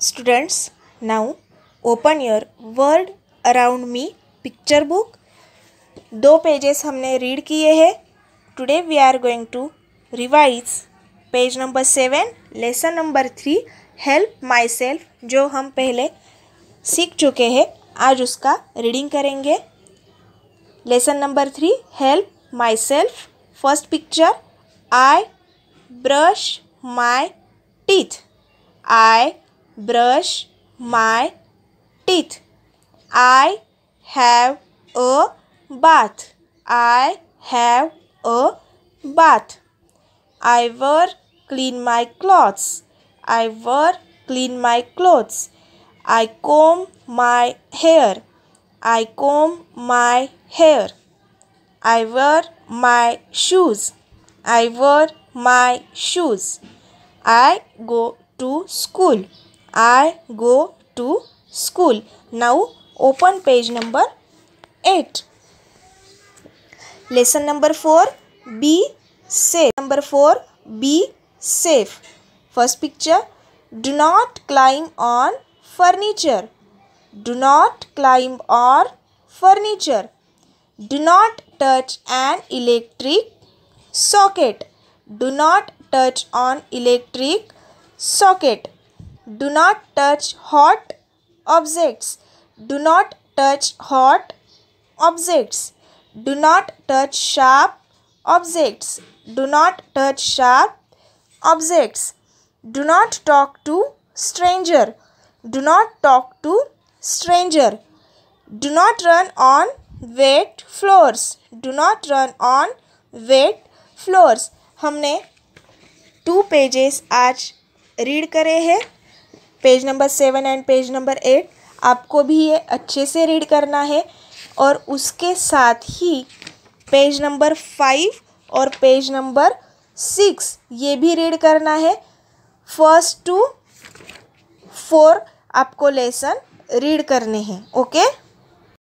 Students, now open your word around me picture book. दो pages हमने read किए हैं। Today we are going to revise page number seven lesson number three help myself जो हम पहले सीख चुके हैं। आज उसका रीडिंग करेंगे। Lesson number three help myself first picture I brush my teeth I brush my teeth. I have a bath. I have a bath. I wear clean my clothes. I wear clean my clothes. I comb my hair. I comb my hair. I wear my shoes. I wear my shoes. I go to school. I go to school. Now open page number 8. Lesson number 4 Be safe. Number 4 Be safe. First picture Do not climb on furniture. Do not climb on furniture. Do not touch an electric socket. Do not touch on electric socket. Do not touch hot objects. Do not touch hot objects. Do not touch sharp objects. Do not touch sharp objects. Do not talk to stranger. Do not talk to stranger. Do not run on wet floors. Do not run on wet floors. हमने two pages आज read करे हैं page number seven and page number eight, आपको भी ये अच्छे से read करना है। और उसके साथ ही पेज नंबर फाइव और पेज नंबर सिक्स, ये भी रीड करना है। फ़र्स्ट टू फोर आपको लेसन रीड करने हैं, ओके?